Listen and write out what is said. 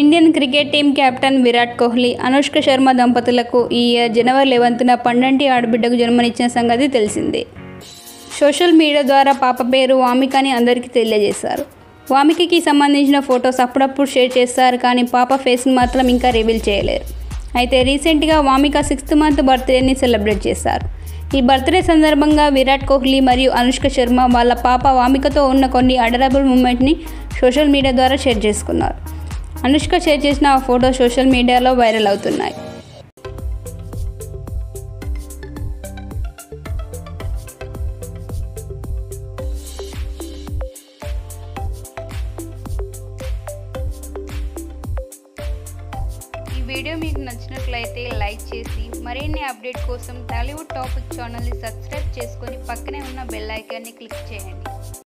Indian cricket team captain Virat Kohli Anushka Sharma దంపతులకు ఈ year జనవరి లెవెన్త్న పన్నెండు ఆడబిడ్డకు జన్మనిచ్చిన సంగతి తెలిసిందే. సోషల్ మీడియా ద్వారా పాప పేరు వామిక అని అందరికీ తెలియజేశారు. వామికకి సంబంధించిన ఫొటోస్ అప్పుడప్పుడు షేర్ చేస్తారు కానీ పాప ఫేస్ని మాత్రం ఇంకా రివీల్ చేయలేరు. అయితే రీసెంట్గా వామిక సిక్స్త్ మంత్ బర్త్డేని సెలబ్రేట్ చేశారు. ఈ బర్త్డే సందర్భంగా విరాట్ కోహ్లీ మరియు అనుష్క శర్మ వాళ్ళ పాప వామికతో ఉన్న కొన్ని అడరబుల్ మూమెంట్ని సోషల్ మీడియా ద్వారా షేర్ చేసుకున్నారు. అనుష్క షేర్ చేసిన ఆ ఫోటో సోషల్ మీడియాలో వైరల్ అవుతున్నాయి. వీడియో మీకు నచ్చినట్లయితే లైక్ చేసి మరిన్ని అప్డేట్ కోసం టాలీవుడ్ టాపిక్ ఛానల్ని సబ్స్క్రైబ్ చేసుకొని పక్కనే ఉన్న బెల్ ఐకాన్ని క్లిక్ చేయండి.